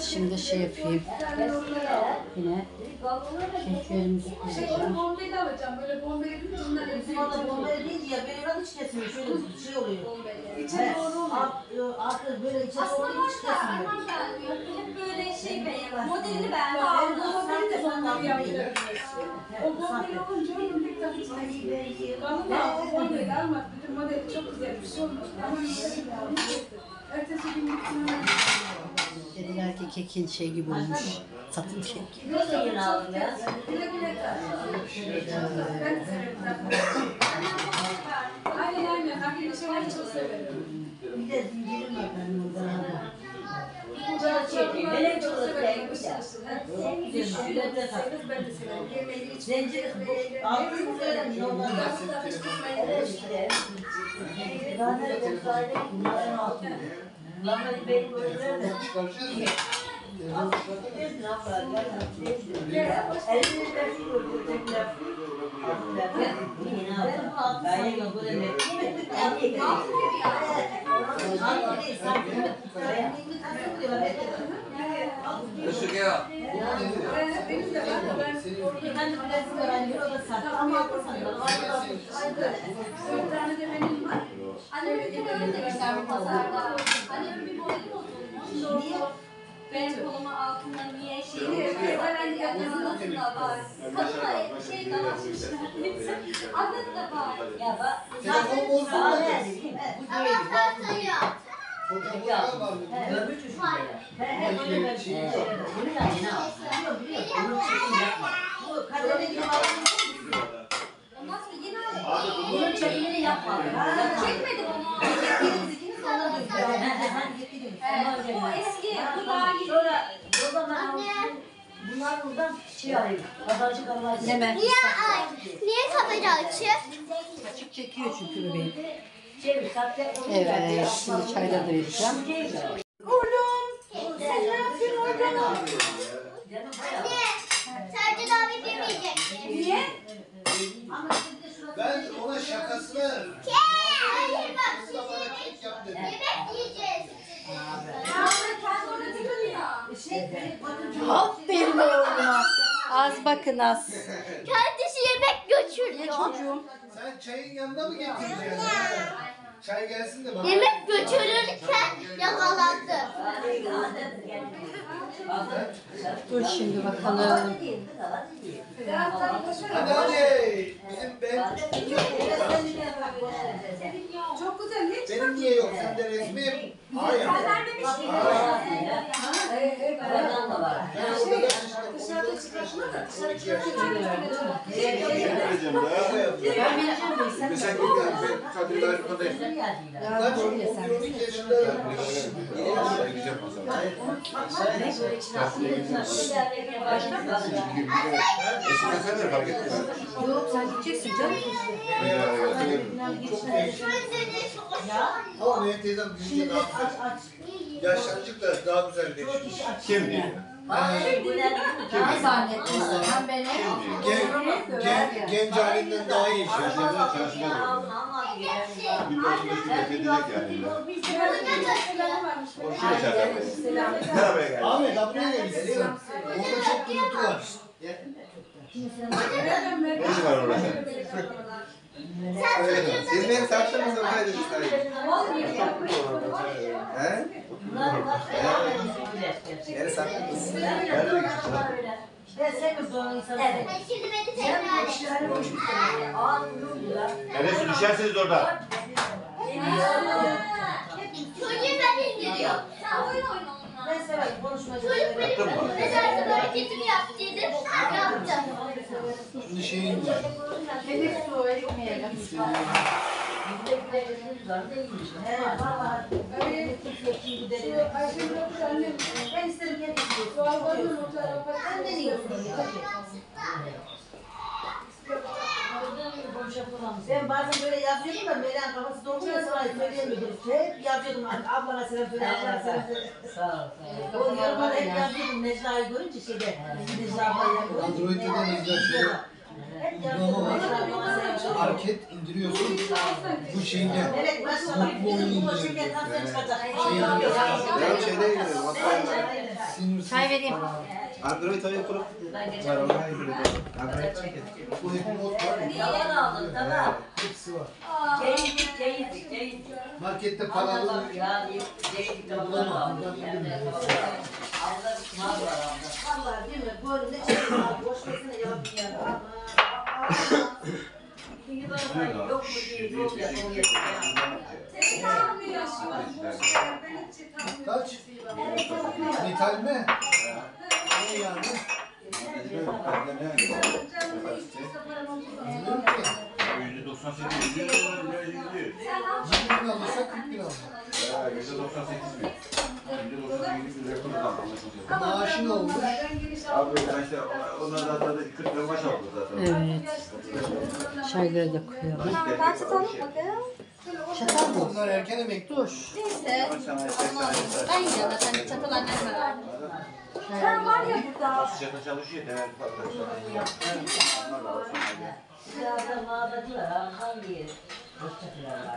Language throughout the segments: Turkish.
Şimdi şey yapayım. Yine keklerimizi koyacağım. Böyle bombayı deyince ya böyle oranı hiç kesmiyor. Şöyle bir şey oluyor. İçeri doğru oluyor. Altı böyle içeri doğru da kesmiyor. Hep böyle şey beğendim. Modelini beğendim. Ben de yaptım. He, O bombeyi olunca onun bir tadı çıkıyor. Valla o bombeyi de almak. Modeli çok güzel bir şey. Ama işte Ertesi gün gittim. Dediler ki kekin şey gibi olmuş. Satın ya? Güle güle kal. Ben de severim zaten. Aynen aynen. Hakikaten şeyleri çok severim. Bir de zincirim var benim orada. Çok çekiyor. Melek çok ya. Sen güzel. Şöyle de de içmeyi. Zencir bu öyle normal. Evet işte. Nerede müsaade bunların altında. Bunlar benim böyle de. Yapalım? Elini veriyor tekrar. Işık ya. Benim koluma altında niye şey diye. Ben de yazılı da var. Kadınla şey dalaşmışlar. Adı da var. Ya bak. Telefon değil mi? Bu değil. Ben şey yapıyorum. Kademe gibi Ondan sonra yine aldım. Bunun çekimini yapma. Çekmedim onu. Çektiğiniz o eski, bu daha yeni. Sonra zaman bunlar buradan şey arayın. Pazarcı karılar. Hemen Niye ay? Niye kamera açık? açık çekiyor çünkü bebeğim. Evet şimdi çayda da vereceğim. Sen ne yapıyorsun orada? Canım bayağı. Sercan abi demeyecekti. Niye? Ama Ben ona şakasına Hayır bak siz yemek yemek, yiyeceğiz. Şey, Aferin oğluma. Az bakın az. Kendisi yemek götürüyor. Çocuğum. Sen çayın yanına mı getireceksin? Çay gelsin de bana. Yemek götürürken yakalandı. Dur şimdi bakalım. Hadi hadi. Bizim ben, Çok güzel. Benim niye yok? Sende resmi. Hayır. Ben vermemiştim. Oradan da var. Şey, dışarıda çıkartma da dışarı çıkartma. Ben vereceğim de sen. Mesela git ben Kadir Dağı'nda Ya doğru ya sen. 12 yaşında. Yok sen gideceksin canım. Ama benim teyzem büyüyünce daha güzel. Yaşlanacak da daha güzel değişiyor. Kim diyor? Ne zannettin sen beni? Gen, gen, genç halinden daha iyi. Çarşıda çarşıda Bir başındaki bekledecek yani. Boşuna çarşıda. Merhaba geldi. Ahmet buraya gelmişsin. Orada çok gürültü var. Ne işi var orada? Siz benim saçlarınızı oraya He? Yere sakladınız. Nerede insanı. Evet. Şimdi beni tekrar et. Neresi düşerseniz orada. Çocuğu ben indiriyor. Sen oyun oyna onunla. Çocuk benim Yaptın mı? ne derse hareketimi yap dedim. Yaptım. Şimdi şeyin su gidelim. Ayşe'nin öpücü annem. Ben isterim tarafa. Sen ne yiyorsun? Ben bazen böyle yazıyordum da Meryem kafası dolmuyor sonra söyleyemiyordum. Hep yazıyordum ablana selam söyle, ablana selam söyle. Sağ ol. O yorumları hep yazıyordum Necla'yı görünce şeyde. Necla ablayla görünce. Android'de de Necla şey Hep selam söyle. hareket indiriyorsun. Bu şeyden. Evet bu şeker nasıl çıkacak? Şeyin Ben şeyde gidiyorum. Hatta Çay vereyim. Android oyun kurup var ona Android. Android çekin. Bu hep not var. Yalan aldın tamam. Hepsi var. Ceyizlik ceyizlik ceyizlik. Markette paralı. Ya ceyizlik kapıları aldım. Vallahi değil mi? Böyle ne şey var? Boş versene ya bir yer. Kaç? Metal mi? Ne yani? Canım ne istiyorsa param olur. Bilmiyorum ki. %98 yüzde yüzde. 20 bin alırsa 40 bin alır. %98 bin. %98 bin rekor kaldı. Maaşı ne olmuş? Ben Abi ben işte onlar zaten 40 lira maaş aldı zaten. Evet. Çayları da koyalım. Ben tutalım bakalım. Çatal mı? Onlar erken emekli. Dur. Neyse. Ben yiyeceğim zaten çatal annem var. Sen var ya burada. Sıcakta çalışıyor temel farklı. Onlar da var sonra. Dışarıda mağazacılar, ağzından diye. Hoşçakalın.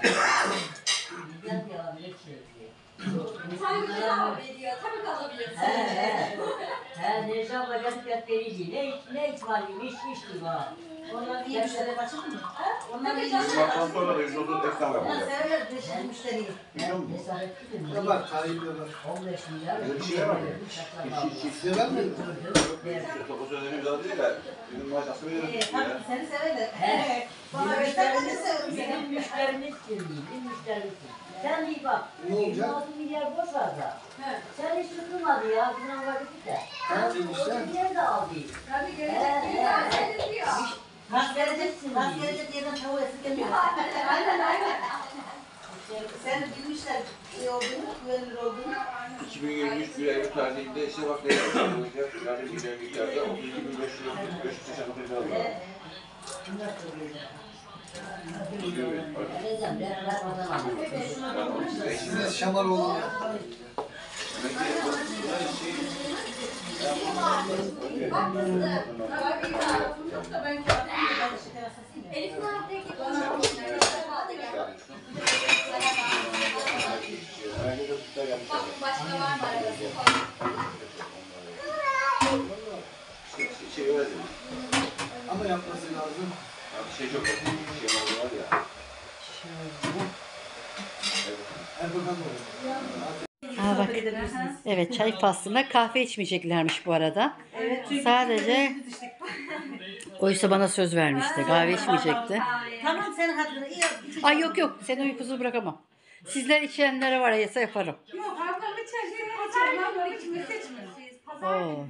Bizden bir alabilir sürekli. Sen kahve ediyor. Tabii kalabilirsin. He he. He Necla abla gelip gelip verici. Ne ne var iç içti var. Onlar iyi müşteri kaçırdın mı? Onlar iyi müşteri Bunlardan sonra da %30 ekran Ya yapacak. severler peşin müşteriyi. Biliyor musun? Ne var? Tayyip'le var. 15 milyar. Öyle bir şey var ya. Size vermedin mi? Topu sözleri imzalı değil de bizim maaş nasıl veriyoruz tabii ya? seni severler. He. Bana göstermedi severim seni. Bizim müşterimizsin değil, bizim müşterimizsin. Sen bir bak. Ne olacak? 26 milyar boş var da. Sen hiç sıkılmadı ya, bizim var dedi de. Kaç Sen enişte? 30 milyar da aldı. Hadi gelecek bir daha senin diyor. Kas vereceksin. Kas verecek yerden tavuğu esirgemiyor. Aynen aynen. Sen bilmişler şey olduğunu, güvenilir olduğunu. 2023 bir Eylül tarihinde işte bak ne yapacak? Yani gider miktarda 32.500 589 lira alıyor. Bunlar söylüyor. Evet, bak. Vereceğim, ben bırakmadan aldım. Ben onu size eşim Size şamar oldu. Bak kızım. Daha bir tarafım yok da ben kendim. Elif ne yaptı? Bak başka var mı arada? Şey öyle dedim. Ama yapması lazım. Abi şey çok kötü. Bir şey var var ya. Erbakan da bak. Evet çay faslında kahve içmeyeceklermiş bu arada. Sadece oysa bana söz vermişti. Kahve içmeyecekti. Tamam senin hatırına iyi. Ay yok yok seni uykusuz bırakamam. Sizler içenlere var ya yaparım. Yok ablam içer, sen içer. Ablam içme, seçme. Oo,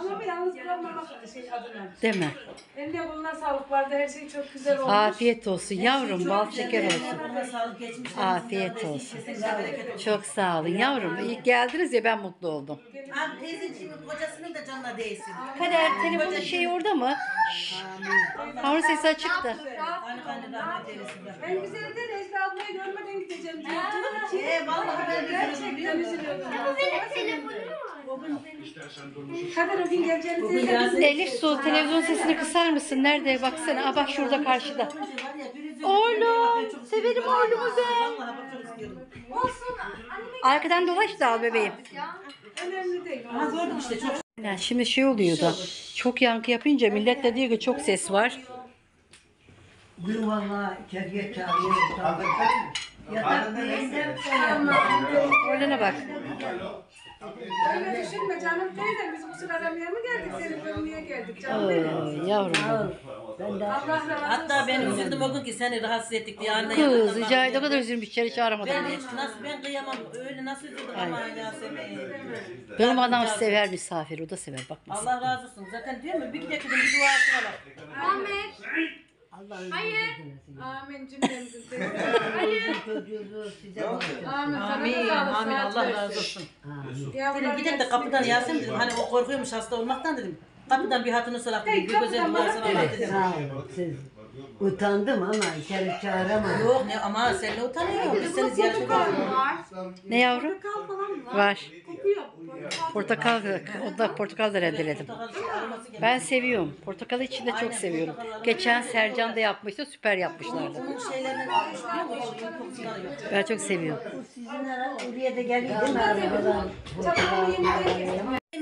Ablamı yalnız bırakmamak şey adına. deme. Eline koluna sağlık vardı, her şey çok güzel olmuş. Afiyet olsun yavrum bal şeker olsun. Ona sağlık geçmiş. Afiyet olsun. Çok sağ olun yavrum. İyi geldiniz ya ben mutlu oldum. Abi teyzeciğimin kocasının da canına değsin. Kader telefonun şey orada mı? Harun sesi açıktı. Hani hani rahmet eylesin. Ben güzel de Necla ablayı görmeden gideceğim diyordum. Ee, vallahi ben de üzülüyorum. Benim telefonum Elif su televizyon sesini kısar mısın? Nerede? Baksana. Aa, bak şurada karşıda. Oğlum, severim oğlumu ben. Olsun. Arkadan dolaş da al bebeğim. ya. önemli değil. Ama gördüm işte çok. Yani şimdi şey oluyor da çok yankı yapınca millet de diyor ki çok ses var. Dün vallahi içeriye çağırıyor. Neyse. Oradan bak. Öyle düşünme canım teyzem biz bu sıra aramaya mı geldik seni görmeye geldik canım benim. Oo, yavrum benim. Allah razı olsun. Hatta ben üzüldüm o gün ki seni rahatsız ettik diye anne Kız Hicayet o kadar üzülmüş içeri çağıramadım Ben hiç nasıl ben kıyamam öyle nasıl üzüldüm ama Yasemin. Benim adam sever misafir. O da sever bakmasın. Allah razı olsun. Zaten diyor mu bir getirdim bir duasına bak. Ahmet. Hayır. Amin cümlemizin teyze. Amin. Amin. Amin. Allah razı olsun. Dedim Yavrular gidelim de kapıdan Yasemin dedim. Hani o korkuyormuş hasta olmaktan dedim. Kapıdan bir hatunu salak dedim. Bir güzel duasına bak dedim. Utandım ama içeri çağıramadım. Yok ne ama sen ne utanıyorsun? Biz seni ziyaret edelim. Ne yavrum? Var. Portakal, o da portakal da rendeledim. Ben seviyorum. Portakalı içinde çok seviyorum. Geçen Sercan da yapmıştı. Süper yapmışlardı. Ben çok seviyorum. Sizin ara oraya da geliyor değil mi arabadan?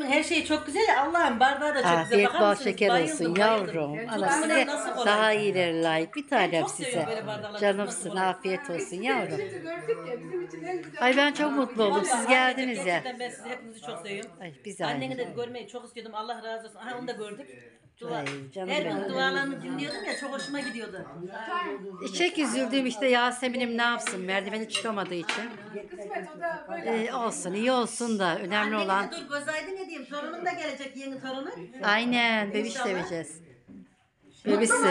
Her şey çok güzel ya Allah'ım bardağı da çok güzel. Afiyet Bakar bal mısınız? şeker Bayıldım, olsun bayıldım. yavrum. Güzel, size nasıl kolay? daha iyileri layık. Bir tanem çok size. seviyorum böyle bardaklar Canımsın. Afiyet olsun yavrum. Gördük ya bizim için en güzel. Ay ben çok mutlu oldum. Siz geldiniz ya. Gerçekten ben sizi hepinizi çok seviyorum. Ay biz de Anneni aynı. de görmeyi çok istiyordum. Allah razı olsun. Aha onu da gördük. Dua. Ay, canım Her benim. gün dualarını dinliyordum ya çok hoşuma gidiyordu. Çok üzüldüğüm işte Yasemin'im ne yapsın merdiveni çıkamadığı için. Kısmet o da böyle. Ee, olsun iyi olsun da önemli Anneni olan de dur göz aydın edeyim. Torunum da gelecek yeni torunu. aynen bebiş seveceğiz. Nasıl?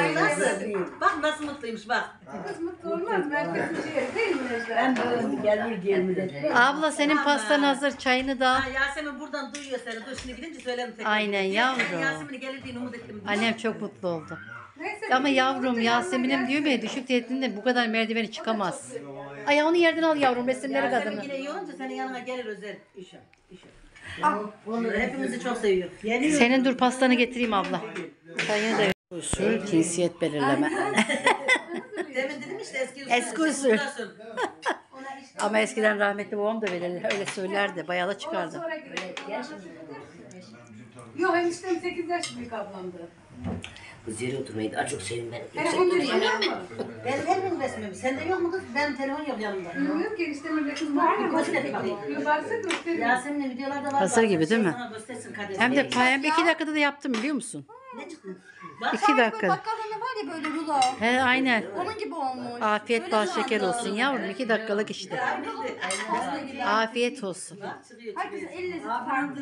Bak nasıl mutluymuş bak. Kız mutlu olmaz. Merkezin şehri değil mi Necla? Ben böyle gelir gelmedi. Abla senin pastan hazır çayını da. Ha, Yasemin buradan duyuyor seni. Dur şimdi gidince söylerim tekrar. Aynen yavrum. Ben Yasemin'i gelir diye umut ettim. Annem çok mutlu oldu. Neyse. Ama yavrum Yasemin'im diyor ya düşük tehditinde bu kadar merdiveni çıkamaz. Ayağını yerden al yavrum resimleri Yasemin kadını. yine iyi olunca senin yanına gelir özel. İnşallah. İnşallah. Onu hepimizi çok seviyor. Senin dur pastanı getireyim abla. Çayını da usul cinsiyet belirleme. Demin dedim işte eski usul. Eski usul. Ama eskiden rahmetli babam da verirler, öyle söylerdi. Bayağı çıkardı. Yok eniştem 8 yaş büyük ablamdı. Kız yere oturmayı daha çok sevdim ben. Değil mi? Benim evimin resmi. Sende yok mu kız? Benim telefon yok yanımda. Bilmiyorum ki eniştemin resim var mı? Bakayım. Bir varsa göstereyim. Yasemin'in videolarda var. Hazır gibi değil şey mi? Sana göstersin kardeşim. Hem de de iki dakikada da yaptım biliyor musun? Ne çıktı? Bak. İki dakika. Bakkalında var ya böyle rulo. He aynen. Onun gibi olmuş. Afiyet bal şeker olsun yavrum. iki dakikalık işte. Afiyet olsun. Herkesin elle farklı.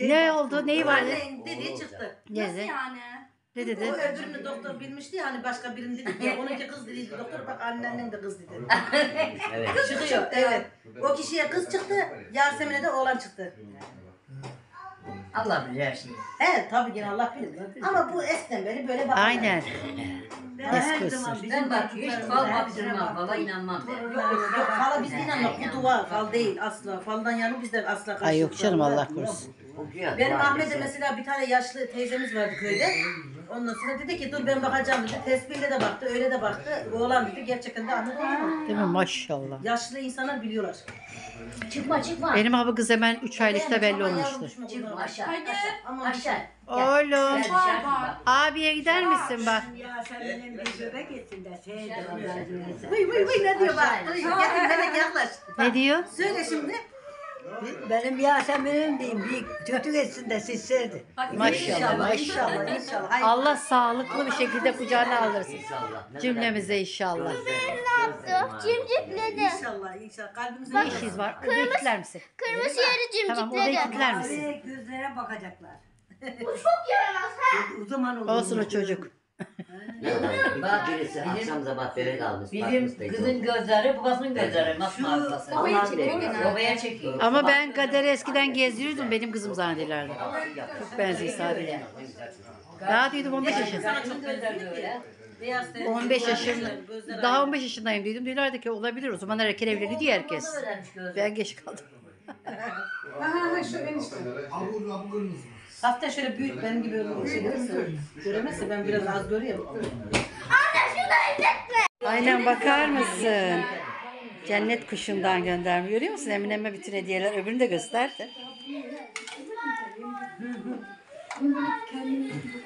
Ne oldu? Neyi var? Dediği çıktı. Ne Nasıl dedi? yani? Ne O dedi? öbürünü doktor bilmişti ya hani başka birinin dedi ya onunki kız dedi doktor bak annenin de kız dedi. Evet. Çıkıyor evet. O kişiye kız çıktı Yasemin'e de oğlan çıktı. Allah bilir her şeyi. Evet tabii ki Allah bilir. Ama bu eskiden beri böyle bak. Aynen. Ben her Eski zaman usul. bizim Ben bak hiç fal her baktırmam. Fala inanmam ben. Yok yok fala biz inanmıyoruz. Bu dua fal değil asla. Faldan yanı bizden asla Ay yok canım. Allah korusun. Benim Ahmet'e mesela bir tane yaşlı teyzemiz vardı köyde. Ondan sonra dedi ki dur ben bakacağım dedi. Tespihle de baktı, öyle de baktı. Oğlan dedi gerçekten de Ahmet oğlan. Değil mi? Maşallah. Yaşlı insanlar biliyorlar. Çıkma çıkma. Benim abi kız hemen 3 aylıkta belli olmuştu. Çıkma aşağı. Hadi. Ama Aşağı. Oğlum. Gel dışarı bak. Abiye gider misin bak? Ya sen benim bir bebek etsin de de Vıy vıy vıy ne diyor bak. Aşağı. Vıy, melek yaklaş. Ne diyor? Söyle şimdi. Benim Yasemin'im diyeyim bir kötü etsin de sizlerdi. Maşallah maşallah. İnşallah inşallah. Ay, Allah sağlıklı bir şekilde kucağına. İnşallah. Cümlemize inşallah. Cimcikledi. İnşallah inşallah. Kalbimize Ne işiniz var? Odayı kilitler misin? Kırmızı yeri Tamam odayı cimcikledi. kilitler misin? Oraya gözlere bakacaklar. Çok yaramaz ha. O zaman olur. Olsun o çocuk. Bak birisi akşam sabah bebek almış. Bizim kızın gözleri babasının gözleri masmavi. Babaya çekiyor gene. Babaya çekiyor. Ama ben Kader'i eskiden gezdiriyordum. Benim kızım zannederlerdi. Çok benziyor sadece. Daha duydum 15 yaşında. sana çok benziyor. Beyaz tenli, 15 güzel yaşında. gözler Daha aynı. 15 yaşındayım duydum. Diyorlardı ki olabilir o zaman erken evlendi diye herkes. Ben geç kaldım. Aha şu enişte. Abur abur kırmızı. Hafta şöyle büyük benim gibi öyle şey görürse, göremezse ben biraz az görüyorum. Aynen bakar mısın? Cennet kuşundan göndermiş. Görüyor musun? Emine'me bütün hediyeler. Öbürünü de gösterdi.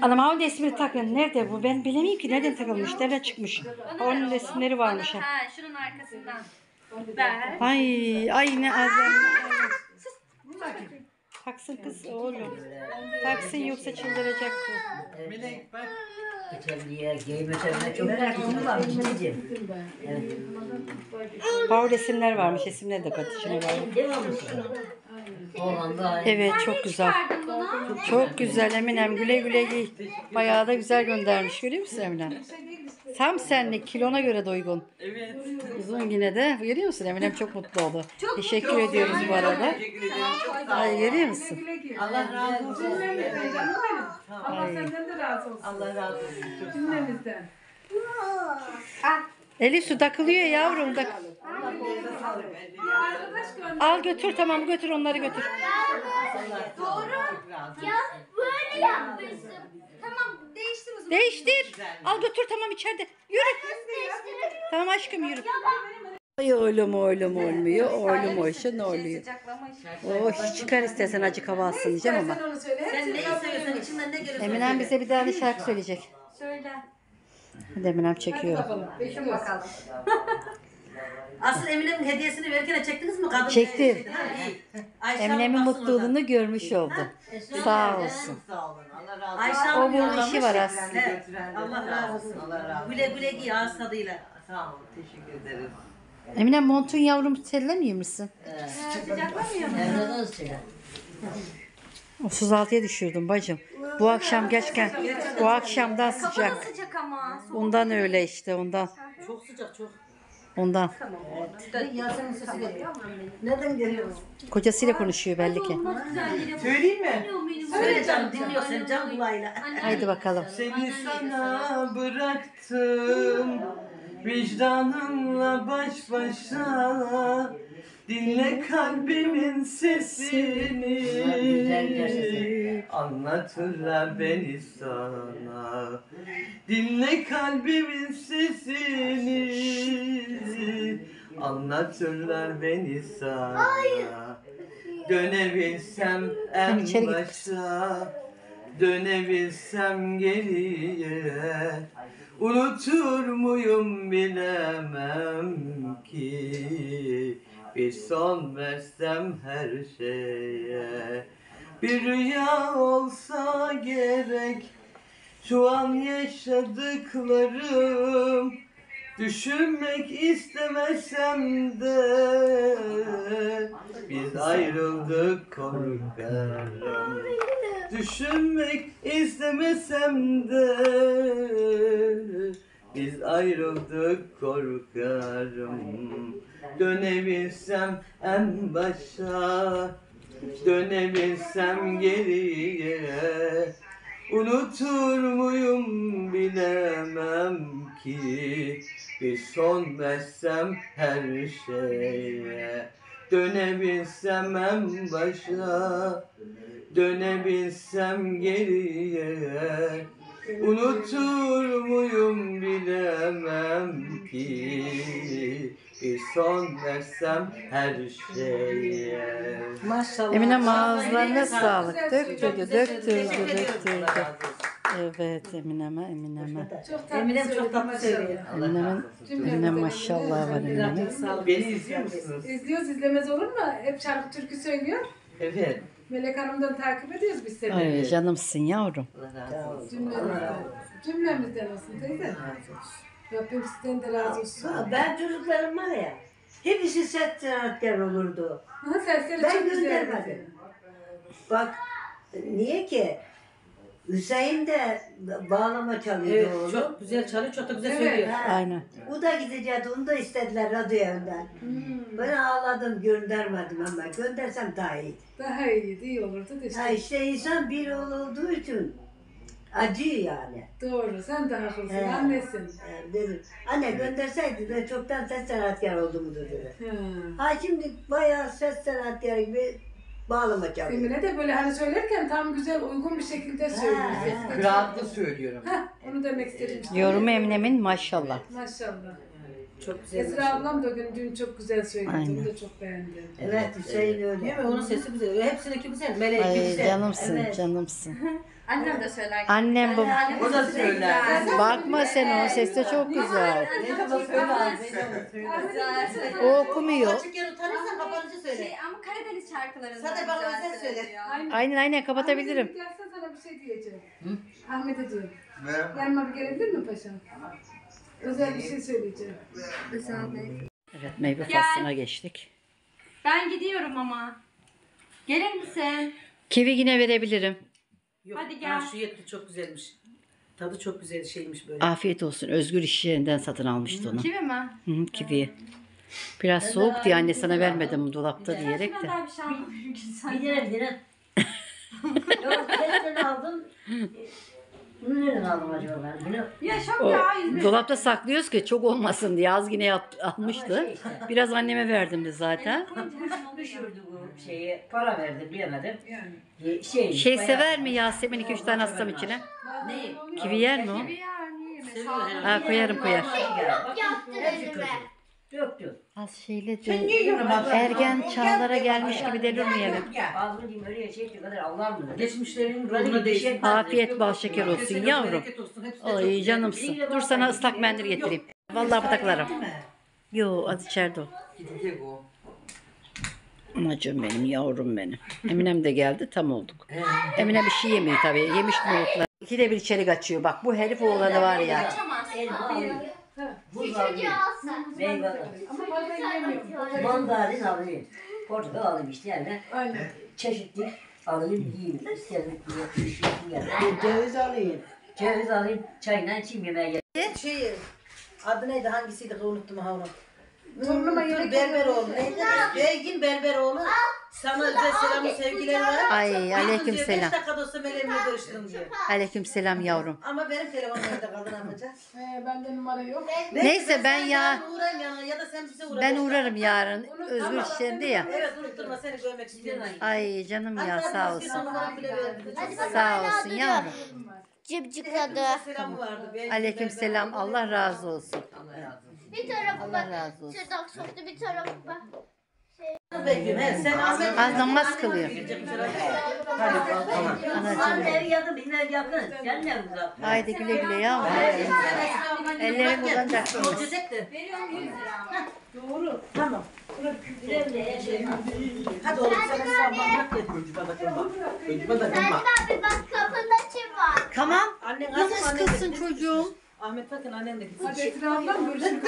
Anam havlu ismini takın. Nerede bu? Ben bilemeyeyim ki. Nereden takılmış? Nereden çıkmış? Onun resimleri varmış. ha. Şunun arkasından. Ver. Ay, ay ne azem. Taksın kız oğlum. Taksın yoksa çıldıracak bu. Giyim çok var. Gideceğim. Havlu resimler varmış. Resimleri de katışına var. Oğlan da Evet çok güzel. Çok güzel Eminem. Güle güle giy. Bayağı da güzel göndermiş. Görüyor musun Eminem? Tam senlik kilona göre de uygun. Evet. Uzun yine de görüyor musun? Eminem çok mutlu oldu. Teşekkür ediyoruz bu arada. Teşekkür ederim. Çok sağ Ay olun. görüyor musun? Allah razı olsun. Cümlemizden canım benim. Allah Ay. senden de razı olsun. Allah razı olsun. Çok sağ. Cümlemizden. Elif su takılıyor yavrum. Tak- Bir arkadaş gönder. Al götür tamam götür onları götür. Doğru. Çok razı olsun. Ya böyle yapmışsın. Tamam değiştir. Al götür tamam içeride. Yürü. Tamam aşkım yürü. Ay oğlum oğlum olmuyor. Oğlum olsun ne oluyor? Oh çıkar istersen acık hava alsın diyeceğim ama. Sen seviyorsan ederim. içinden ne geliyorsa Eminem bize bir daha bir şarkı söyleyecek. Söyle. Hadi Eminem Hadi çekiyorum. bakalım. Asıl Eminem'in hediyesini verirken çektiniz mi? Kadın Çektim. baksın mutluluğunu görmüş oldu. Sağ olsun. Sağ olun. Allah razı olsun. Ayşe O Hanım yollamış. işi var aslında. Evet. Allah razı olsun. Allah razı olsun. Güle güle giy ağız tadıyla. Sağ olun. Teşekkür ederiz. Eminem montun yavrum sellemiyor musun? Nereden sıcak? 36'ya düşürdüm bacım. Bu akşam gerçekten bu akşamdan Kafada sıcak. sıcak ama. Ondan öyle işte ondan. Çok sıcak çok. Ondan. Yasemin sesi geliyor. Nereden geliyorsun? Kocasıyla konuşuyor belli ki. Söyleyeyim mi? Söyle canım dinliyor seni can kulağıyla. Haydi bakalım. Seni sana bıraktım Vicdanınla baş başa Dinle kalbimin sesini. Anlatırlar beni sana. Dinle kalbimin sesini. Anlatırlar beni sana. Dönebilsem en başa. Dönebilsem geriye. Unutur muyum bilemem ki Bir son versem her şeye. Bir rüya olsa gerek. Şu an yaşadıklarım. Düşünmek istemesem de. Biz ayrıldık korkarım. Düşünmek istemesem de Biz ayrıldık korkarım. Dönebilsem en başa. Dönebilsem geriye. Unutur muyum bilemem ki. Bir son versem her şeye. Dönebilsem en başa. Dönebilsem geriye Unutur muyum bilemem ki Bir son versem her şeye Maşallah. Eminem ağızlarına sağlık. güzel Döktürdü, döktürdü, döktürdü. Evet Eminem'e, Eminem'e. Eminem çok tatlı söylüyor. Eminem'in, Eminem maşallah var Eminem'in. Beni izliyor musunuz? İzliyoruz izlemez olur mu? Hep şarkı türkü söylüyor. Evet. Melek Hanım'dan takip ediyoruz biz seni. Ay canımsın yavrum. Allah razı olsun. Cümlemizden. Cümlemizden olsun teyze. Rabbim sizden de razı olsun. Ben çocuklarım var ya. Hepsi set sanatkar olurdu. Ha, sesleri Ben çok güzel. göndermedim. Bak niye ki? Hüseyin de bağlama çalıyordu Evet oğlum. çok güzel çalıyor çok da güzel Evet. söylüyor. Ha, Aynen. O da gidecekti, onu da istediler radyo önden. Hmm, Ben ağladım, göndermedim ama göndersem daha iyi. daha iyiydi, iyi olurdu da işte. Ha işte insan bir olduğu için acıyor yani. Doğru, sen de haklısın, He. annesin. Yani dedim, anne gönderseydi ben çoktan ses sanatkar oldum dedi. Ha. Ha şimdi bayağı ses sanatkarı gibi bağlama çalıyor. Emine de böyle hani söylerken tam güzel, uygun bir şekilde söylüyor. Ha. Sesi de Kıraatlı söylüyorum. Heh, onu demek istedim işte. Yorumu Eminem'in maşallah. Maşallah. Çok güzel. Esra ablam da dün, dün çok güzel söyledi. Aynen. Onu da çok beğendim. Evet Hüseyin Değil öyle. mi? Onun sesi güzel. Hepsindeki güzel. Meleği Ay güzel. canımsın, Evet. canımsın. Annem de söyler. Annem bu. O da söyler. Bakma sen o ses de çok güzel. Ne kadar söyler. O okumuyor. Açıkken utanırsan kapanıcı söyle. Şey, ama Karadeniz şarkılarından Sen de bana özel söyle. Aynen. Aynen kapatabilirim. Ahmet'e bir gelse sana bir şey diyeceğim. Ahmet'e diyorum. Ne? Yanıma bir gelebilir mi paşam? Özel bir şey söyleyeceğim. Güzel Bey. Evet meyve Gel. faslına geçtik. Ben gidiyorum ama. Gelir misin? Kivi yine verebilirim. Yok, Hadi ha, gel. Şu yetki çok güzelmiş. Tadı çok güzel şeymiş böyle. Afiyet olsun. Özgür iş yerinden satın almıştı onu. Kivi mi? Hı hı, kivi. Biraz soğuk diye anne sana vermedim dolapta diyerek de. bir şey almamışım ki sen. Bir lira bir lira. Yok nereden aldın? Bunu nereden aldın acaba ben? Bunu Ya çok O, ya. dolapta saklıyoruz ki çok olmasın diye az yine yap- almıştı. Biraz anneme verdim de zaten. düşürdü bu şeyi. Para verdi bilemedim. Yani. Şey, Şey bayağı- sever mi Yasemin 2-3 tane atsam içine? Ne? Kivi yer mi o? Ha koyarım koyar. Yaptı elime. Döktü. Az şeyle de ergen çağlara gelmiş gibi delirmeyelim. Ağzını diyeyim öyle şey kadar avlar mı? Geçmişlerin ruhuna şey- Afiyet bal şeker olsun yavrum. Ay canımsın. Dur sana ıslak mendil getireyim. Vallahi mi? Yo az içeride o. Gidecek o. Anacığım benim yavrum benim. Eminem de geldi tam olduk. Emine bir şey yemiyor tabii. Yemiş nohutlar. İkide bir içeri kaçıyor. Bak bu herif oğlanı var ya. Elma Buz Çocuğu alayım. Meyve alayım. Ama fazla yiyemiyorum. Mandalin alayım. Portakal alayım işte yani. Aynen. Çeşitli alayım yiyeyim. İstedim diye. Ceviz alayım. Ceviz alayım. Çayla içeyim yemeğe gel. Şey, adı neydi hangisiydi ki unuttum ha onu. Dur yemek Berberoğlu neydi? Belgin Berberoğlu. Sana özel selamı sevgiler var. Ay aleyküm Beş selam. dakika da olsa Melem'le görüştüm diyor. Aleyküm selam yavrum. Ama benim telefonum nerede kaldı ne yapacağız? Ee, bende numara yok. Neyse ben ya uğrayayım yanına ya da sen bize uğra. ben uğrarım yarın. Özgür işlerinde ya. Evet unutturma seni görmek istiyorum. Ay canım ya sağ olsun. Sağ olsun yavrum. Cıbcıkladı. Selamı vardı. Aleyküm selam. Allah razı olsun. Bir tarafı Allah bak. razı olsun. Soktu bir tarafı bak. He sen Ahmet. Az namaz kılıyor. Anacığım. Anne ev yakın, bizim ev yakın. Sen ne uzak? Haydi güle güle yavrum. Ellerim uzanacak. Olacak de. Veriyorum 100 lira. Doğru. Tamam. Hadi oğlum sana sabah bak gel. Öncü badakım bak. Öncü badakım Sen bak. abi bak kapında kim var? Tamam. Annen Namaz de kılsın çocuğum. Ahmet bakın annen de gitsin. Hadi Esra ablam görüşürüz.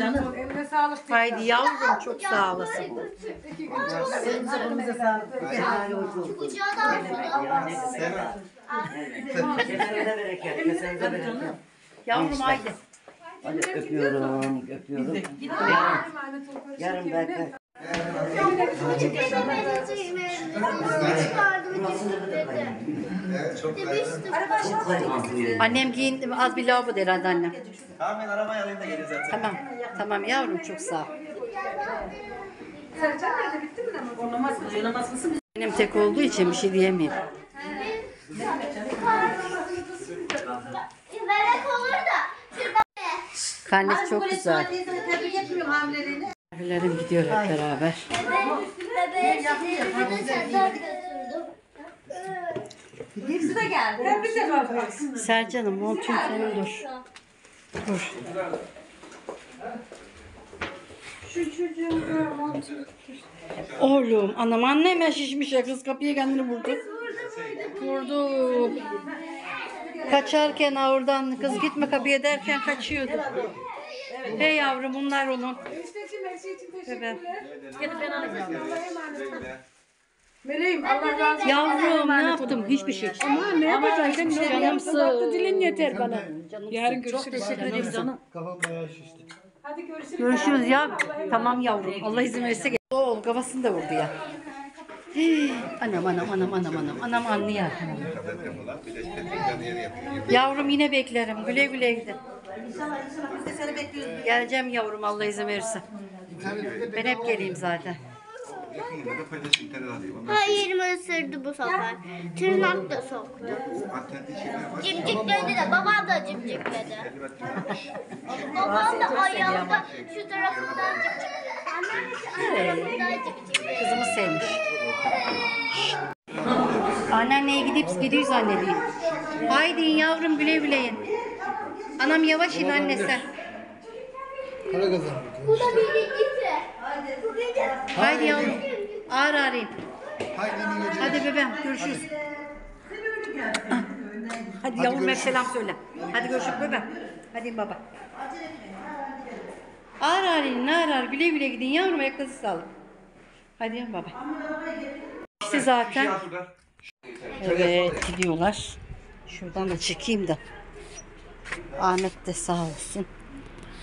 Canım. Eline sağlık. Haydi yavrum çok sağ olasın. İki gün. Senin canımıza sağlık. Kucağa da alsın. Kesenize bereket, kesenize bereket. Yavrum haydi. Hadi öpüyorum, öpüyorum. Emanet ol. Yarın belki. Evet, çok güzel. Annem giyindi mi? Az bir lavabo der herhalde annem. Tamam ben arabayı alayım da geliriz zaten. Tamam. Tamam yavrum çok sağ ol. Sercan nerede bitti mi namaz? O namaz kılıyor. Namaz kılsın. Benim tek olduğu için bir şey da. Karnesi çok güzel. Tebrik etmiyorum hamileliğini. Misafirlerim gidiyor hep beraber. Hepsi de geldi. Ben bir de kaldık. Sercan'ım montun senin dur. Dur. Şu çocuğun montu. Oğlum anam anneme şişmiş ya kız kapıya kendini vurdu. Vurdu. Kaçarken oradan kız gitme kapıya derken kaçıyordu. Hey yavrum bunlar onun. Enişteciğim her şey için teşekkürler. Ben alayım. Allah'a emanet ol. Meleğim Allah razı olsun. Yavrum ne yaptım? Hiçbir şey. Ama ne yapacaksın? Sen Canımsın. Dilin yeter bana. Yarın Çok görüşürüz. teşekkür ederim canım. Kafam bayağı şişti. Hadi görüşürüz. Görüşürüz ya. Tamam yavrum. Allah izin verirse gel. Oğul kafasını da vurdu ya. Hii, Anam anam anam anam anam. Anam anlıyor. Yavrum yine beklerim. Güle güle gidin. İnşallah inşallah biz de seni bekliyoruz. Geleceğim yavrum Allah izin verirse. Ben hep geleyim zaten. Hayır yerime ısırdı bu sefer. Tırnak da soktu. var. Cimcikledi de babam da cimcikledi. Babam da ayağımda şu tarafından. Annem de şu tarafından cimcikledi. Kızımı sevmiş. Anneanneye gidip gidiyor zannedeyim. Haydi yavrum güle güle in. Anam yavaş in annesi. Para kazandık. Bu da. Bu benim. Haydi yavrum. Ağır ağır in. Haydi iyi geceler. Hadi bebeğim görüşürüz. Hadi yavrum hep selam söyle. Hadi görüşürüz bebeğim. Hadi baba. Ağır ağır in, ağır ağır. Güle güle gidin yavrum. Ayaklarınızı sağlık. Hadi ya baba. İşte zaten. Evet gidiyorlar. Şuradan da çekeyim de. Ahmet de sağ olsun.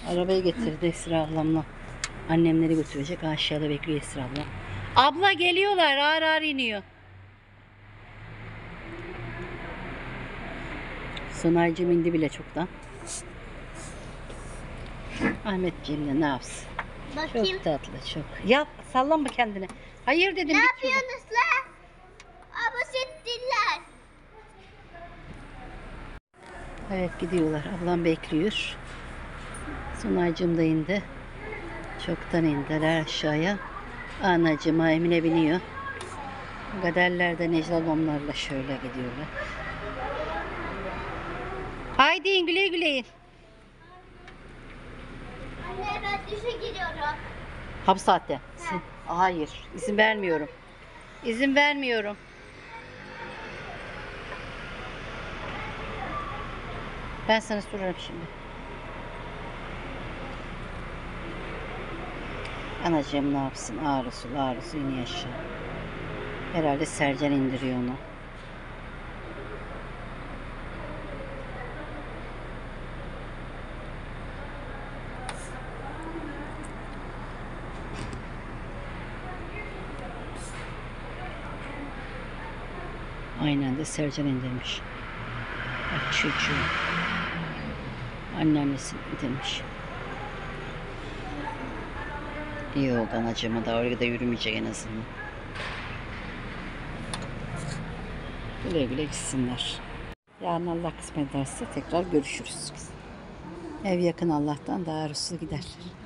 Arabayı getirdi Esra ablamla. Annemleri götürecek. Aşağıda bekliyor Esra abla. Abla geliyorlar. Ağır ağır iniyor. Sunaycım indi bile çoktan. Ahmetciğim de ne yapsın? Bakayım. Çok tatlı çok. Yap sallanma kendine. Hayır dedim. Ne şuradan. Evet gidiyorlar. Ablam bekliyor. Sunaycım da indi. Çoktan indiler aşağıya. Anacıma Emine biniyor. Gaderler de Necla ablamlarla şöyle gidiyorlar. Haydi güle güle. Anne ben duşa giriyorum. Ha bu saatte. Sin- Hayır. izin vermiyorum. İzin vermiyorum. Ben sana sorarım şimdi. Anacığım ne yapsın? Ağrısı, ağrısı iniyor aşağı. Herhalde Sercan indiriyor onu. Aynen de Sercan indirmiş. Bak çocuğu. Anneannesi indirmiş. İyi oldu anacığıma da oraya da yürümeyecek en azından. Güle güle gitsinler. Yarın Allah kısmet ederse tekrar görüşürüz. Ev yakın Allah'tan daha arası giderler.